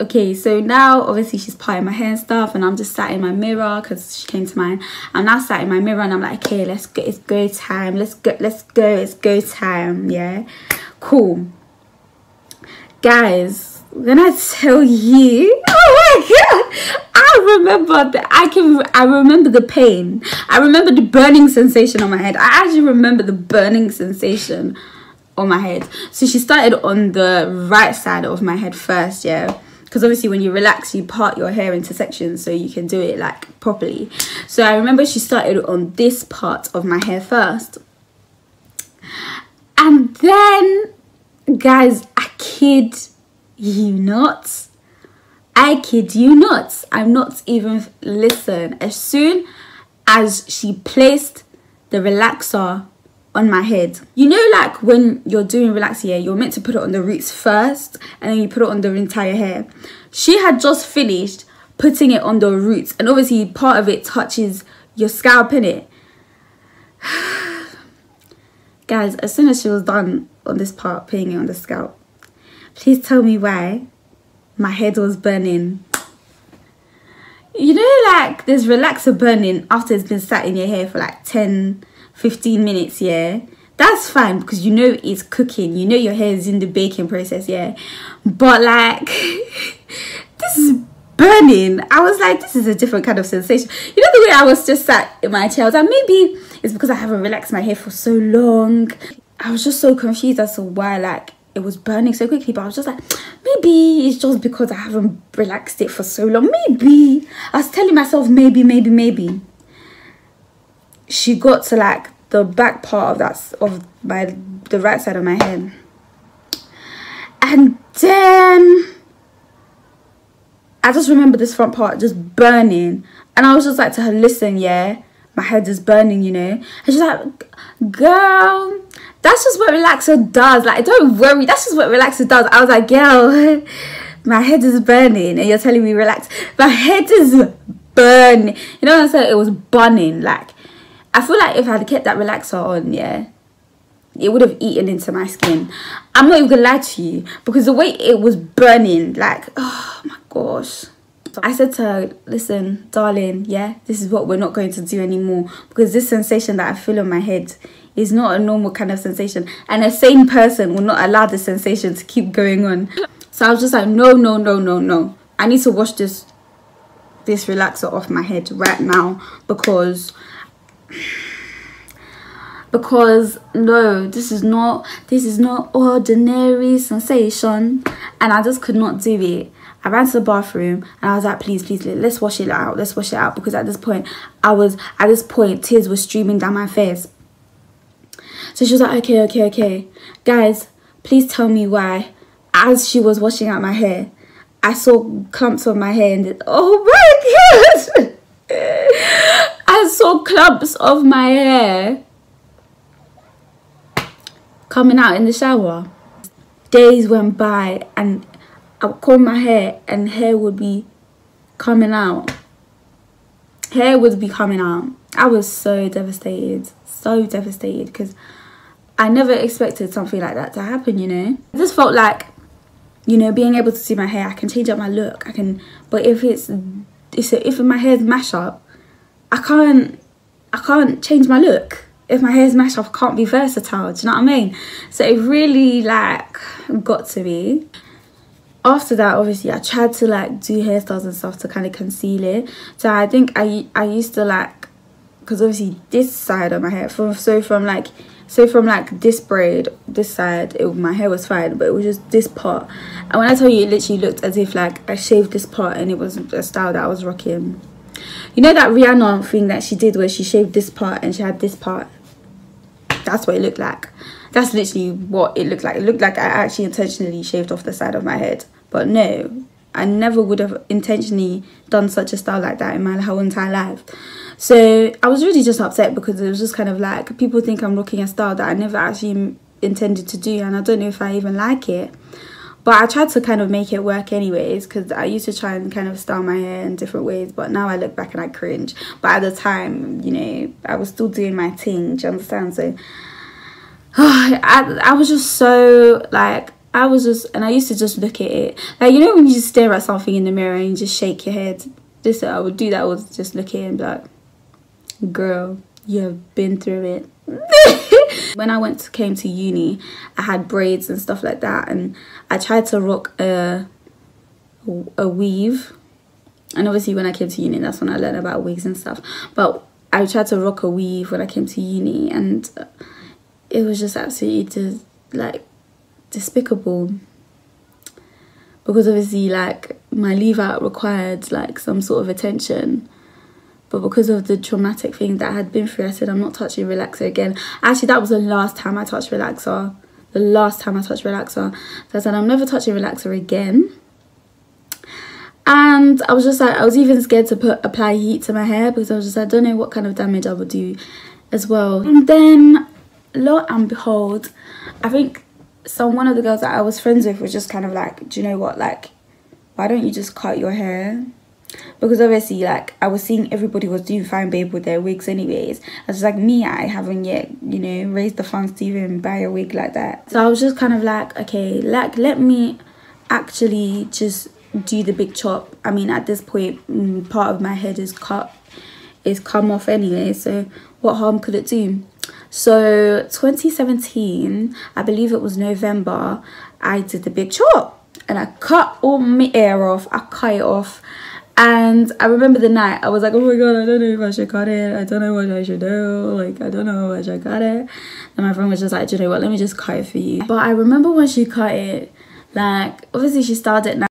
okay so now obviously she's parting my hair and stuff and i'm just sat in my mirror because she came to mine. I'm now sat in my mirror and i'm like okay let's go it's go time. Let's go let's go it's go time yeah? Cool. Guys when i tell you oh my god i remember that i can i remember the pain. I remember the burning sensation on my head. I actually remember the burning sensation on my head. So she started on the right side of my head first yeah because obviously when you relax you part your hair into sections so you can do it like properly. So i remember she started on this part of my hair first. And then guys i kid you not. I kid you not. I'm not even listen as soon as she placed the relaxer on my head. You know like when you're doing relaxing hair, you're meant to put it on the roots first and then you put it on the entire hair. She had just finished putting it on the roots and obviously part of it touches your scalp in it. Guys, as soon as she was done on this part, putting it on the scalp, please tell me why my head was burning. You know like there's relaxer burning after it's been sat in your hair for like 10 15 minutes, yeah, that's fine because you know it's cooking. You know your hair is in the baking process, yeah. But like, this is burning. I was like, this is a different kind of sensation. You know the way I was just sat in my chair. I was like, maybe it's because I haven't relaxed my hair for so long. I was just so confused as to why like it was burning so quickly but I was just like maybe it's just because I haven't relaxed it for so long maybe I was telling myself maybe maybe maybe she got to like the back part of that of my the right side of my head. And then I just remember this front part just burning. And I was just like to her listen yeah my head is burning you know. And she's like girl that's just what relaxer does. Like don't worry that's just what relaxer does. I was like girl my head is burning. And you're telling me relax my head is burning. You know what I'm saying? It was burning like I feel like if I had kept that relaxer on, yeah, it would have eaten into my skin. I'm not even gonna lie to you because the way it was burning, like, oh my gosh. I said to her, listen, darling, yeah, this is what we're not going to do anymore because this sensation that I feel in my head is not a normal kind of sensation. And a sane person will not allow the sensation to keep going on. So I was just like, no, no, no, no, no. I need to wash this this relaxer off my head right now because because no this is not this is not ordinary sensation. And i just could not do it. I ran to the bathroom and i was like please please let's wash it out let's wash it out. Because at this point i was at this point tears were streaming down my face. So she was like okay okay okay. Guys please tell me why. As she was washing out my hair i saw clumps of my hair and oh my god I saw clumps of my hair coming out in the shower. Days went by and I would comb my hair and hair would be coming out. Hair would be coming out. I was so devastated, so devastated because I never expected something like that to happen, you know. I just felt like, you know, being able to see my hair, I can change up my look. I can, but if it's, if, if my hair's mash up, I can't I can't change my look. If my hair's mashed up, I can't be versatile. Do you know what I mean? So it really like got to me. After that, obviously, I tried to like do hairstyles and stuff to kind of conceal it. So I think I I used to like, because obviously this side of my hair, from so from like so from like this braid this side it, my hair was fine but it was just this part and when i tell you it literally looked as if like i shaved this part and it was a style that i was rocking you know that Rihanna thing that she did where she shaved this part and she had this part? That's what it looked like. That's literally what it looked like. It looked like I actually intentionally shaved off the side of my head. But no, I never would have intentionally done such a style like that in my whole entire life. So I was really just upset because it was just kind of like people think I'm rocking a style that I never actually intended to do and I don't know if I even like it but I tried to kind of make it work anyways because I used to try and kind of style my hair in different ways but now I look back and I cringe but at the time you know I was still doing my thing do you understand so I, I was just so like I was just, and I used to just look at it. Like, you know, when you just stare at something in the mirror and you just shake your head. This, I would do that, was just look at it and be like, girl, you've been through it. when I went to, came to uni, I had braids and stuff like that. And I tried to rock a, a weave. And obviously when I came to uni, that's when I learned about wigs and stuff. But I tried to rock a weave when I came to uni. And it was just absolutely just like despicable because obviously like my leave out required like some sort of attention but because of the traumatic thing that I had been through I said I'm not touching relaxer again. Actually that was the last time I touched relaxer. The last time I touched relaxer. So I said I'm never touching relaxer again. And I was just like I was even scared to put apply heat to my hair because I was just like, I don't know what kind of damage I would do as well. And then lo and behold I think some one of the girls that I was friends with was just kind of like, do you know what, like, why don't you just cut your hair? Because obviously, like, I was seeing everybody was doing fine babe with their wigs anyways. I was like, me, I haven't yet, you know, raised the funds to even buy a wig like that. So I was just kind of like, okay, like, let me actually just do the big chop. I mean, at this point, mm, part of my head is cut, is come off anyway. So what harm could it do? So 2017, I believe it was November, I did the big chop and I cut all my hair off. I cut it off. And I remember the night, I was like, oh my god, I don't know if I should cut it. I don't know what I should do. Like, I don't know if I should cut it. And my friend was just like, you know what, let me just cut it for you. But I remember when she cut it, like, obviously she started